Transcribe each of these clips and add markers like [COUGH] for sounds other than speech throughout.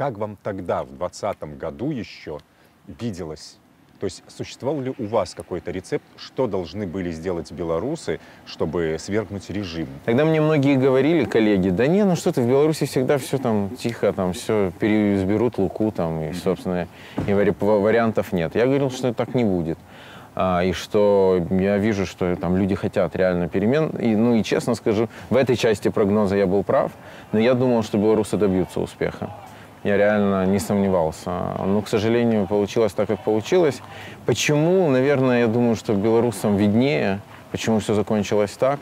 как вам тогда, в 2020 году еще, виделось то есть существовал ли у вас какой-то рецепт, что должны были сделать белорусы, чтобы свергнуть режим? Тогда мне многие говорили, коллеги, да не, ну что ты, в Беларуси всегда все там тихо, там все переизберут Луку, там, и, собственно, и вариантов нет. Я говорил, что так не будет. А, и что я вижу, что там люди хотят реально перемен. И, ну и честно скажу, в этой части прогноза я был прав, но я думал, что белорусы добьются успеха. Я реально не сомневался. Но, к сожалению, получилось так, как получилось. Почему? Наверное, я думаю, что белорусам виднее, почему все закончилось так.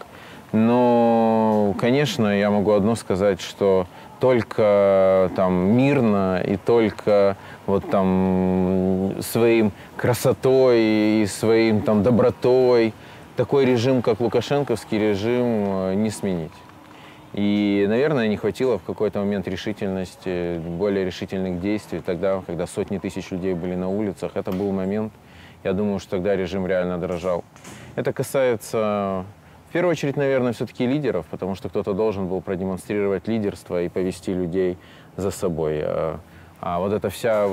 Но, конечно, я могу одно сказать, что только там мирно и только вот там своим красотой и своим там добротой такой режим, как Лукашенковский режим, э, не сменить. И, наверное, не хватило в какой-то момент решительности, более решительных действий. Тогда, когда сотни тысяч людей были на улицах, это был момент, я думаю, что тогда режим реально дрожал. Это касается, в первую очередь, наверное, все-таки лидеров, потому что кто-то должен был продемонстрировать лидерство и повести людей за собой. А, а вот эта вся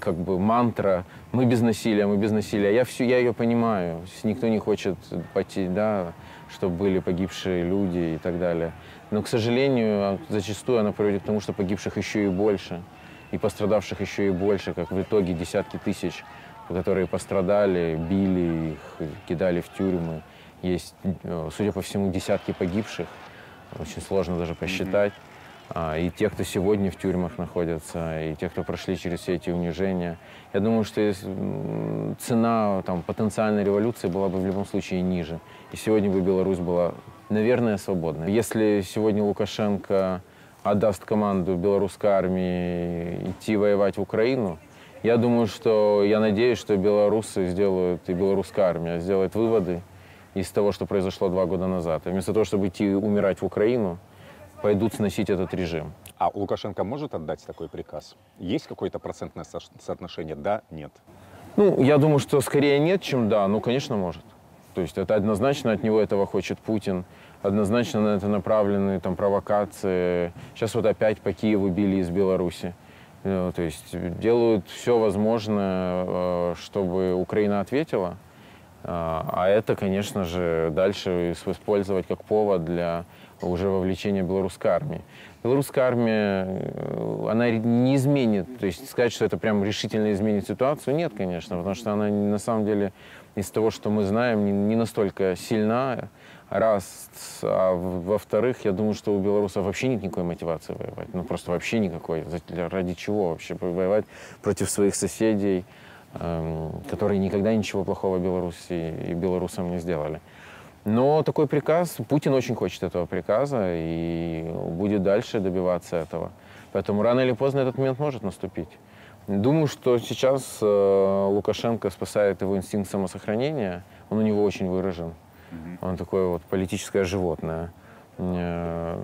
как бы мантра «мы без насилия, мы без насилия», я, всю, я ее понимаю. Никто не хочет пойти, да, чтобы были погибшие люди и так далее. Но, к сожалению, зачастую она приводит к тому, что погибших еще и больше, и пострадавших еще и больше, как в итоге десятки тысяч, которые пострадали, били их, кидали в тюрьмы. Есть, э, судя по всему, десятки погибших, очень сложно даже посчитать. Mm-hmm. И те, кто сегодня в тюрьмах находятся, и те, кто прошли через все эти унижения. Я думаю, что цена там, потенциальной революции была бы в любом случае ниже. И сегодня бы Беларусь была наверное, свободны. Если сегодня Лукашенко отдаст команду белорусской армии идти воевать в Украину, я думаю, что, я надеюсь, что белорусы сделают, и белорусская армия сделает выводы из того, что произошло два года назад. И вместо того, чтобы идти умирать в Украину, пойдут сносить этот режим. А Лукашенко может отдать такой приказ? Есть какое-то процентное со соотношение? Да, нет? Ну, я думаю, что скорее нет, чем да. Ну, конечно, может. То есть это однозначно от него этого хочет Путин однозначно на это направлены там, провокации. Сейчас вот опять по Киеву били из Беларуси. Ну, то есть делают все возможное, э, чтобы Украина ответила. А, а это, конечно же, дальше использовать как повод для уже вовлечения белорусской армии. Белорусская армия, э, она не изменит, то есть сказать, что это прям решительно изменит ситуацию, нет, конечно, потому что она на самом деле из того, что мы знаем, не настолько сильна, Раз. А во-вторых, я думаю, что у белорусов вообще нет никакой мотивации воевать. Ну, просто вообще никакой. Ради чего вообще воевать против своих соседей, которые никогда ничего плохого Беларуси и белорусам не сделали. Но такой приказ, Путин очень хочет этого приказа и будет дальше добиваться этого. Поэтому рано или поздно этот момент может наступить. Думаю, что сейчас э, Лукашенко спасает его инстинкт самосохранения. Он у него очень выражен. Он такое вот политическое животное. Э,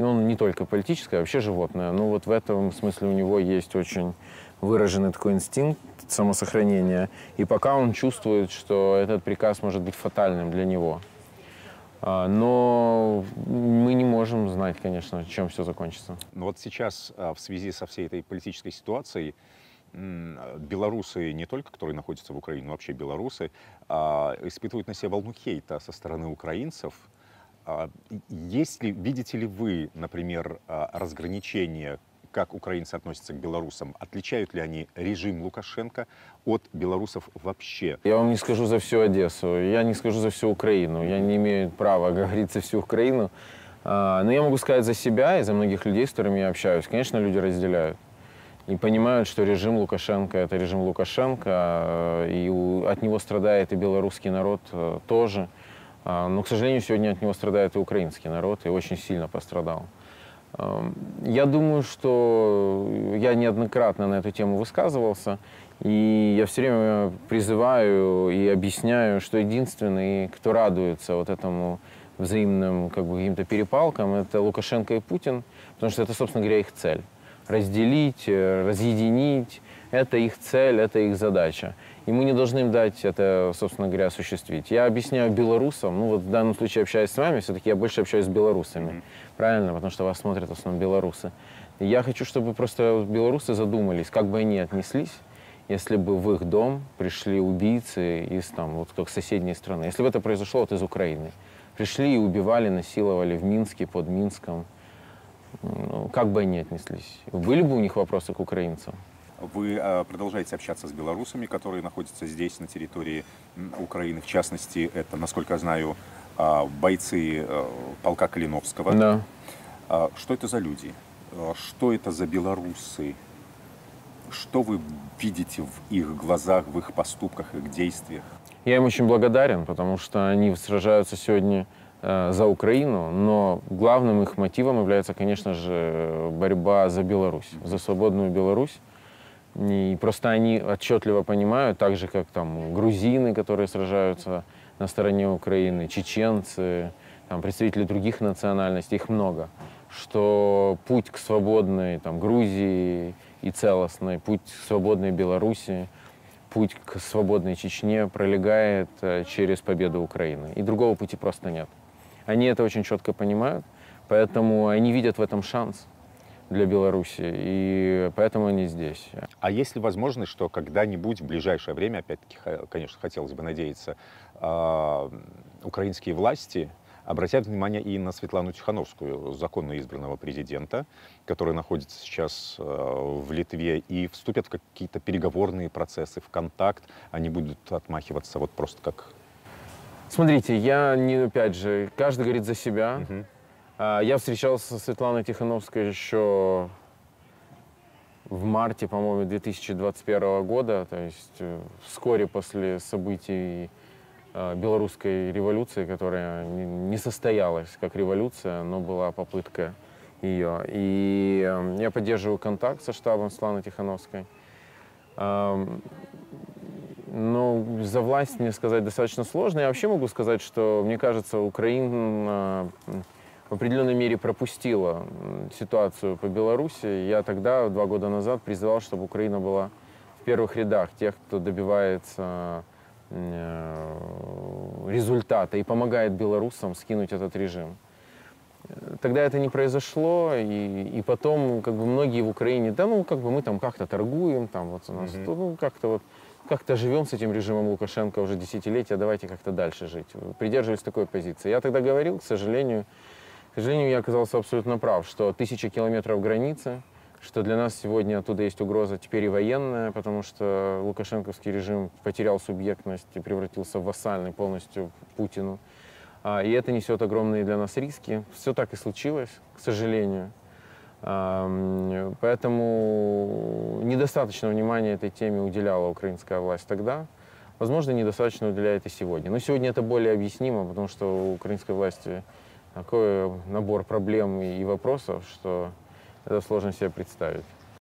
ну, не только политическое, а вообще животное. Но вот в этом смысле у него есть очень выраженный такой инстинкт самосохранения. И пока он чувствует, что этот приказ может быть фатальным для него. А, но мы не можем знать, конечно, чем все закончится. Но вот сейчас а, в связи со всей этой политической ситуацией белорусы, не только которые находятся в Украине, но вообще белорусы, а, испытывают на себе волну хейта со стороны украинцев. А, есть ли, видите ли вы, например, а, разграничение, как украинцы относятся к белорусам? Отличают ли они режим Лукашенко от белорусов вообще? Я вам не скажу за всю Одессу, я не скажу за всю Украину. Я не имею права [LAUGHS] говорить за всю Украину. Но я могу сказать за себя и за многих людей, с которыми я общаюсь. Конечно, люди разделяют и понимают, что режим Лукашенко – это режим Лукашенко, и от него страдает и белорусский народ э, тоже. А, но, к сожалению, сегодня от него страдает и украинский народ, и очень сильно пострадал. Я думаю, что я неоднократно на эту тему высказывался, и я все время призываю и объясняю, что единственный, кто радуется вот этому взаимным как бы, каким-то перепалкам, это Лукашенко и Путин, потому что это, собственно говоря, их цель разделить, э, разъединить. Это их цель, это их задача. И мы не должны им дать это, собственно говоря, осуществить. Я объясняю белорусам, ну вот в данном случае общаюсь с вами, все-таки я больше общаюсь с белорусами. Mm-hmm. Правильно? Потому что вас смотрят в основном белорусы. Я хочу, чтобы просто белорусы задумались, как бы они отнеслись, если бы в их дом пришли убийцы из там, вот как соседней страны. Если бы это произошло вот из Украины. Пришли и убивали, насиловали в Минске, под Минском. Ну, как бы они отнеслись? Были бы у них вопросы к украинцам? Вы э, продолжаете общаться с белорусами, которые находятся здесь, на территории Украины. В частности, это, насколько я знаю, э, бойцы э, полка Калиновского. Да. А, что это за люди? А, что это за белорусы? Что вы видите в их глазах, в их поступках, их действиях? Я им очень благодарен, потому что они сражаются сегодня э, за Украину, но главным их мотивом является, конечно же, борьба за Беларусь, за свободную Беларусь. И просто они отчетливо понимают, так же как там грузины, которые сражаются на стороне Украины, чеченцы, там, представители других национальностей, их много, что путь к свободной там, Грузии и целостной, путь к свободной Беларуси, путь к свободной Чечне пролегает э, через победу Украины. И другого пути просто нет. Они это очень четко понимают, поэтому они видят в этом шанс для Беларуси, и поэтому они здесь. А есть ли возможность, что когда-нибудь в ближайшее время, опять-таки, конечно, хотелось бы надеяться, а, украинские власти обратят внимание и на Светлану Тихановскую, законно избранного президента, который находится сейчас э, в Литве, и вступят в какие-то переговорные процессы, в контакт, они будут отмахиваться вот просто как... Смотрите, я не, опять же, каждый говорит за себя. Угу. Я встречался со Светланой Тихановской еще в марте, по-моему, 2021 года, то есть э, вскоре после событий Э, белорусской революции, которая не состоялась как революция, но была попытка ее. И эм, я поддерживаю контакт со штабом Сланы Тихановской. Эм, ну, за власть мне сказать достаточно сложно. Я вообще могу сказать, что, мне кажется, Украина в определенной мере пропустила ситуацию по Беларуси. Я тогда, два года назад, призывал, чтобы Украина была в первых рядах тех, кто добивается Э, результата и помогает белорусам скинуть этот режим. Тогда это не произошло, и, и потом как бы многие в Украине, да ну как бы мы там как-то торгуем, там вот у нас, mm-hmm. ну как-то вот как-то живем с этим режимом Лукашенко уже десятилетия, давайте как-то дальше жить. Придерживались такой позиции. Я тогда говорил, к сожалению, к сожалению, я оказался абсолютно прав, что тысяча километров границы, что для нас сегодня оттуда есть угроза теперь и военная, потому что лукашенковский режим потерял субъектность и превратился в вассальный полностью Путину. А, и это несет огромные для нас риски. Все так и случилось, к сожалению. Поэтому недостаточно внимания этой теме уделяла украинская власть тогда. Возможно, недостаточно уделяет и сегодня. Но сегодня это более объяснимо, потому что у украинской власти такой набор проблем и вопросов, что это сложно себе представить.